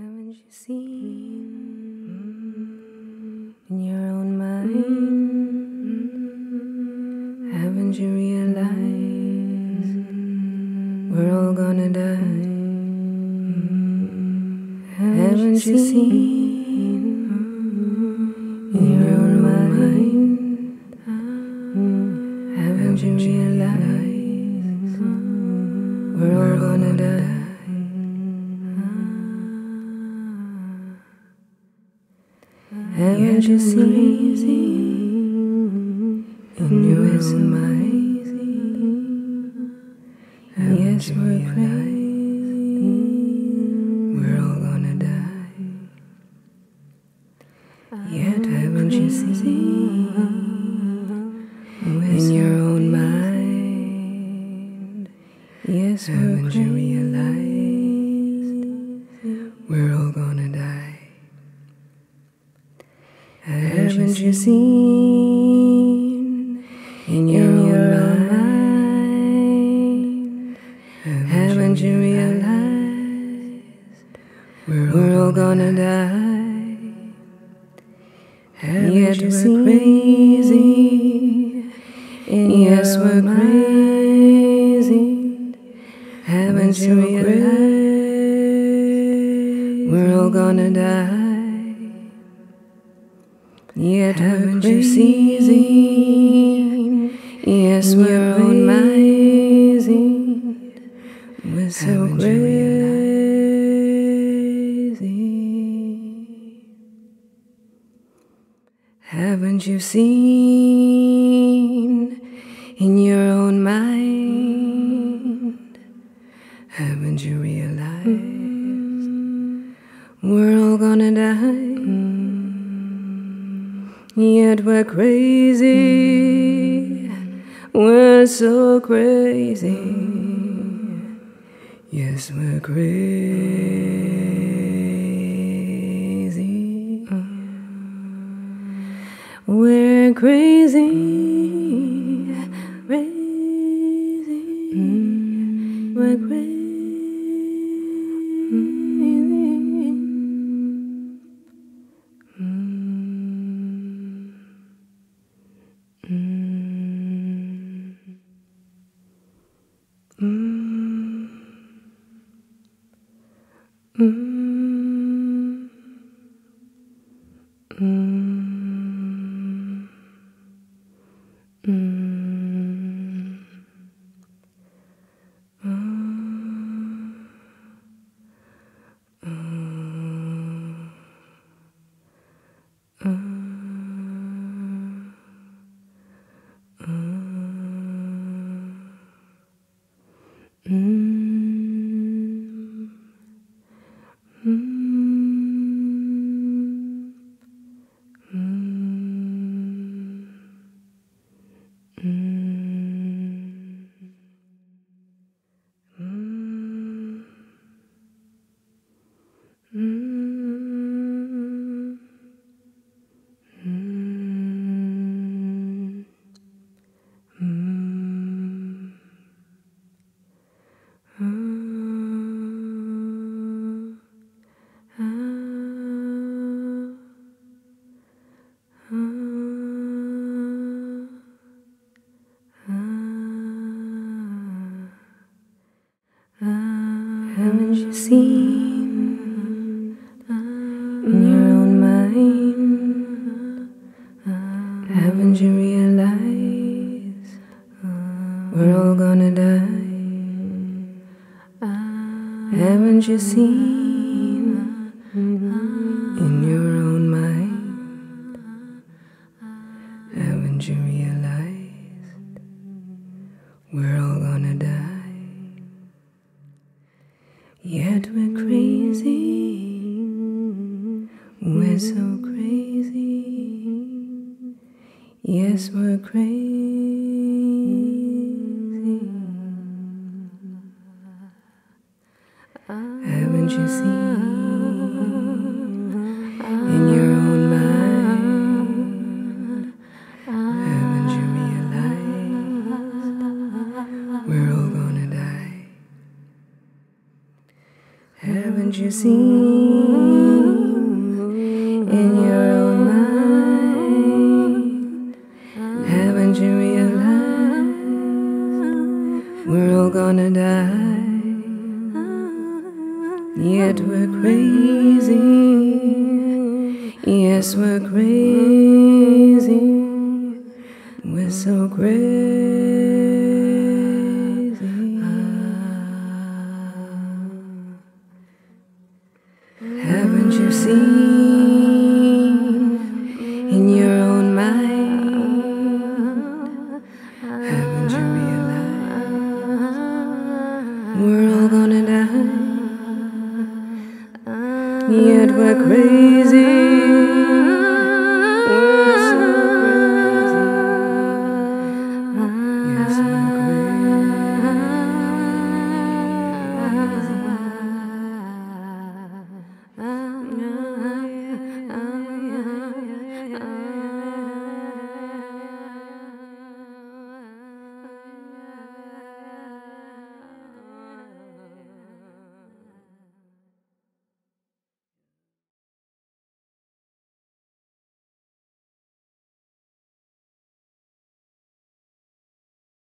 Haven't you seen in your own mind? Haven't you realized we're all gonna die? Haven't you seen in your own mind? Haven't you realized we're all gonna die? Haven't you seen in your own mind? Yes, we're crazy. Haven't you seen in your own mind? Haven't you realized we're all gonna die? Yet we're crazy. Yes, we're crazy. Haven't you realized we're all gonna die? Yet haven't you seen? Yes, we're amazing. We're so crazy. Haven't you seen in your own mind? Haven't you realized we're Yet we're crazy. We're so crazy. Yes, we're crazy. We're crazy. Mm. Haven't you seen in your own mind? Haven't you realized we're all gonna die? Haven't you seen in your own mind? Haven't you realized we're all gonna die? Crazy. Yes, we're crazy. Haven't you seen in your own mind? Haven't you realized we're all gonna die? Haven't you seen We're all gonna die. Yet we're crazy. Yes, we're crazy. We're so crazy.